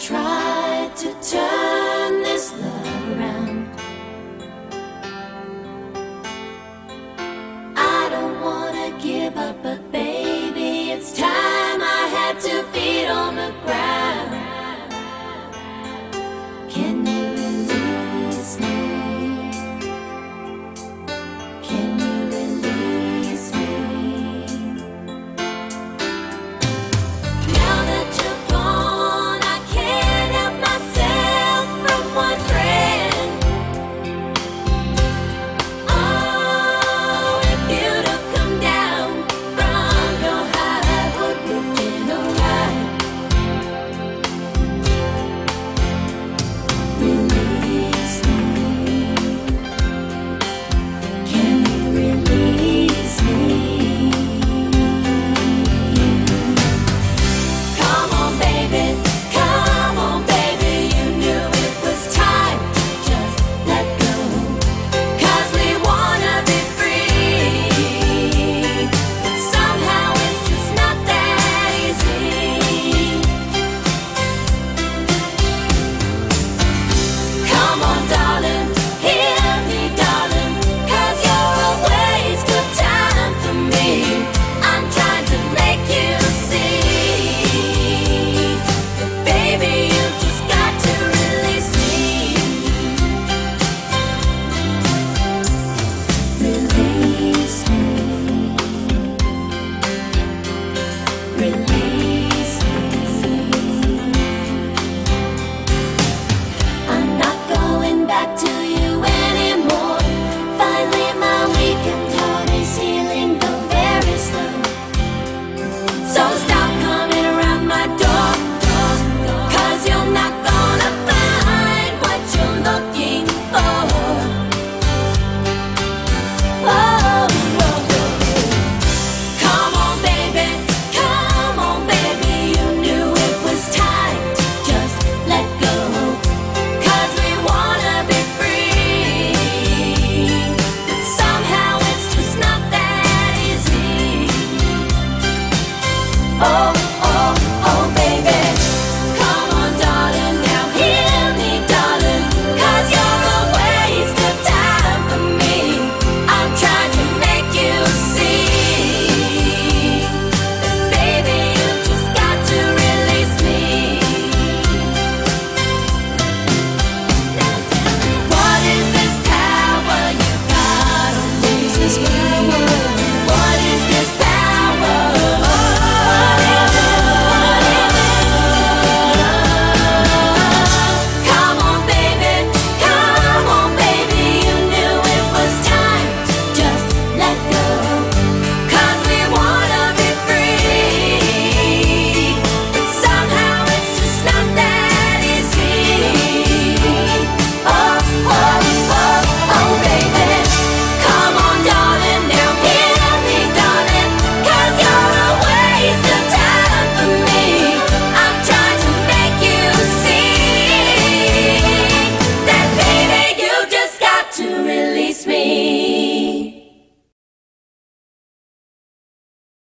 try.